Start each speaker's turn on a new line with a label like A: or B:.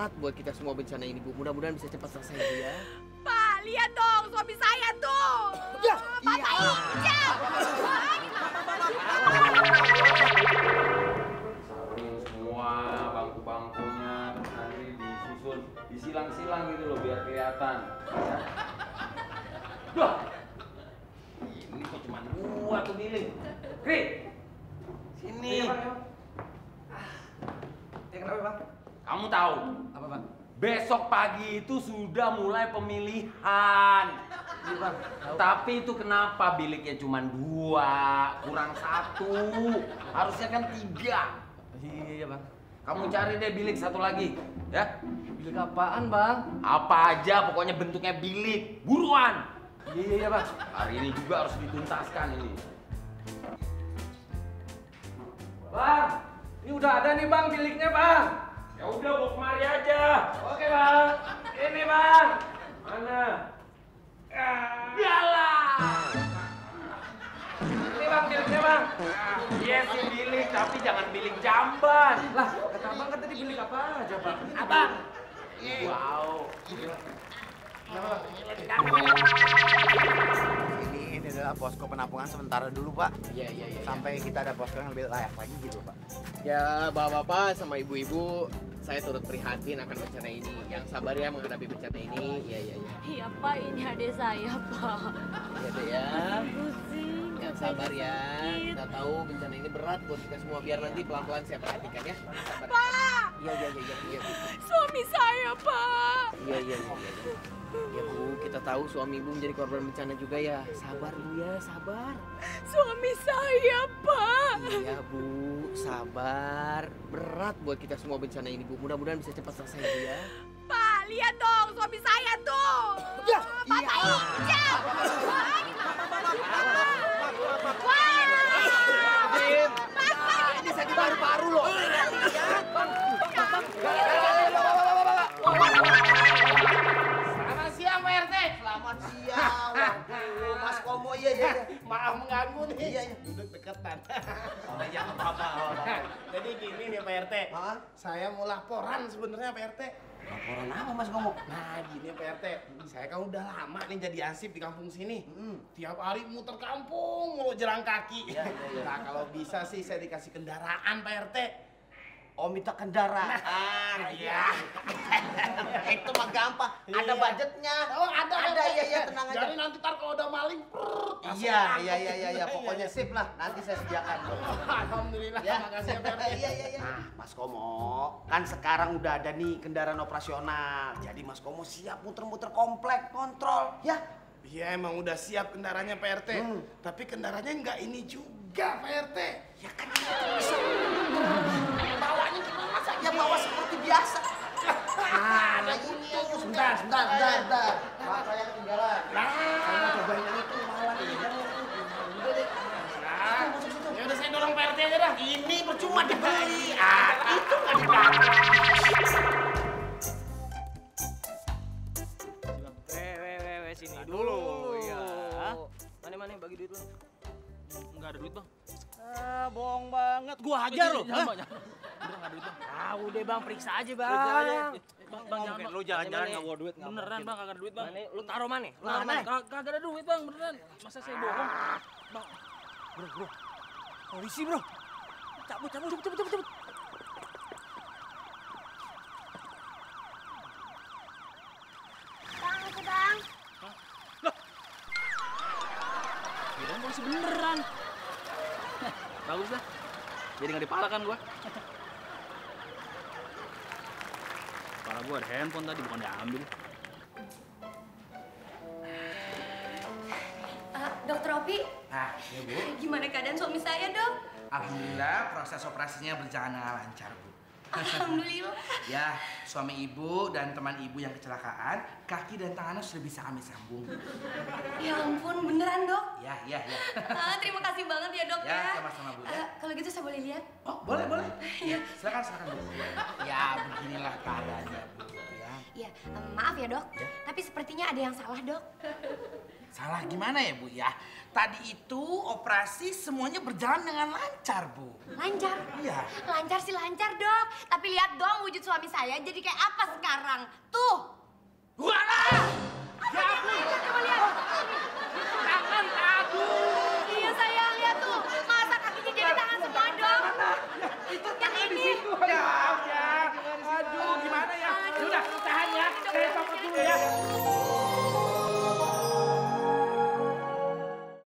A: berat buat kita semua bencana ini Bu. Mudah-mudahan bisa cepat selesai Bu ya.
B: Pak, lihat dong suami saya tuh.
A: Ya,
B: Mata
A: iya.
B: Wah,
C: Samping semua bangku-bangkunya nanti disusun disilang-silang gitu loh biar kelihatan. Ya. Duh, ini kok cuma dua tuh giling. Kri, sini.
D: Ya kenapa bang?
C: Kamu tahu,
D: Apa bang?
C: besok pagi itu sudah mulai pemilihan.
D: Iya bang.
C: Tapi itu kenapa biliknya cuma dua, kurang satu. Harusnya kan tiga.
D: Iya bang.
C: Kamu cari deh bilik satu lagi, ya.
D: Bilik apaan bang?
C: Apa aja, pokoknya bentuknya bilik. Buruan.
D: Iya iya iya bang.
C: Hari ini juga harus dituntaskan ini.
D: Bang, ini udah ada nih bang biliknya bang.
C: Ya udah, bawa kemari aja.
D: Oke bang. Ini bang. Mana?
C: Yalah.
D: Ini bang biliknya bang.
C: Iya sih bilik, tapi jangan bilik jamban.
D: Lah, kata abang kan tadi bilik apa aja bang?
C: Apa? Wow.
E: Ini ini adalah posko penampungan sementara dulu pak
A: Iya, iya, iya.
E: sampai kita ada posko yang lebih layak lagi gitu pak.
A: Ya, bapak-bapak sama ibu-ibu, saya turut prihatin akan bencana ini. Yang sabar ya menghadapi bencana ini. Iya, iya, iya.
B: Iya Pak, ini adik saya Pak.
A: Iya ya.
B: Pusing.
A: Yang sabar ya. Kita tahu bencana ini berat buat kita semua. Biar nanti pelan-pelan saya perhatikan ya. Sabar.
B: Pak,
A: Iya, iya, iya, iya, iya.
B: suami saya Pak.
A: Iya, iya, iya. iya. Ya Bu, kita tahu suami Ibu menjadi korban bencana juga ya. Sabar Bu ya, sabar.
B: Suami saya Pak.
A: Iya Bu, sabar. Berat buat kita semua bencana ini Bu. Mudah-mudahan bisa cepat selesai Bu ya.
B: Pak, lihat dong suami saya
E: Mas Komo iya iya. iya.
F: Maaf mengganggu nih.
E: Iya iya.
F: Duduk deketan.
E: Udah jangan apa-apa.
F: Jadi gini nih Pak RT.
E: Hah?
F: Saya mau laporan sebenarnya Pak RT.
E: Laporan apa Mas Komo?
F: Nah gini Pak RT, saya kan udah lama nih jadi ansip di kampung sini.
E: Hmm.
F: Tiap hari muter kampung mulu jalan kaki.
E: Iya, iya, iya.
F: Nah kalau bisa sih saya dikasih kendaraan Pak RT.
E: Oh minta kendaraan.
F: Ah, iya.
E: Itu mah gampang. Ada
F: Iya.
E: budgetnya.
F: Oh ada
E: Ada iya iya tenang aja.
F: Jadi nanti ntar kalau udah maling,
E: Iya iya iya iya iya. Pokoknya sip lah. Nanti saya sediakan.
F: Alhamdulillah,
E: Ya.
F: makasih ya Pak RT.
E: Iya iya iya. Nah, Mas Komo, kan sekarang udah ada nih kendaraan operasional. Jadi Mas Komo siap muter-muter komplek kontrol, ya.
F: Iya emang udah siap kendaraannya Pak RT.
E: Hmm.
F: Tapi kendaraannya nggak ini juga Pak RT.
E: Ya kan bisa. Bawanya gimana masa ya bawa seperti biasa. Nah, nah ini sebentar, sebentar, sebentar, sebentar. Pak saya ketinggalan. Saya mau cobain yang itu, malah ini yang itu. Udah deh.
F: Nah, ya udah saya dorong Pak RT aja dah.
E: Ini percuma dibeli. Ah, itu nggak dipakai.
G: Weh, sini dulu. Ya. Mana mana bagi duit lu? Enggak ada duit, Bang. Ah, bohong banget. Gua hajar lu. Jangan, Bang. Jangan. Enggak duit, Bang. Ah, udah, Bang, periksa aja, Bang.
D: Periksa aja.
G: Bang, bang, jangan, Bang.
D: Lu jalan-jalan
G: Mana?
D: nggak bawa duit,
G: Beneran. Bang, kagak ada duit, Bang.
D: Mana?
G: Lu taruh mana? Lu
D: Mana?
G: taruh mana? Kag- Kagak ada duit, Bang, beneran. Masa saya bohong? Bang. Bro, bro. Polisi, Bro. Cabut, cabut, cabut, cabut, cabut. cabut.
B: Bang, itu bang.
G: Kirain polisi beneran. Bagus dah. Jadi nggak dipalakan gua. Pala gua ada handphone tadi bukan diambil.
B: Eh, Dokter Opi,
H: ya Bu.
B: gimana keadaan suami saya dok?
H: Alhamdulillah proses operasinya berjalan lancar Bu.
B: Alhamdulillah.
H: Ya, suami ibu dan teman ibu yang kecelakaan, kaki dan tangannya sudah bisa kami sambung.
B: Ya ampun, beneran dok?
H: Ya, ya, ya.
B: Ah, terima kasih banget ya dok
H: Ya,
B: ya.
H: sama-sama, Bu, ya.
B: Eh, kalau gitu saya boleh lihat?
H: Oh, boleh, boleh. Ya, silakan, silakan Bu. Ya, beginilah keadaannya Bu. Ya.
B: Ya, em, maaf ya dok.
H: Ya.
I: Tapi sepertinya ada yang salah, dok.
H: Salah gimana ya Bu ya? Tadi itu operasi semuanya berjalan dengan lancar Bu.
I: Lancar.
H: Iya.
I: Lancar sih lancar, dok. Tapi lihat dong wujud suami saya jadi kayak apa sekarang. Tuh.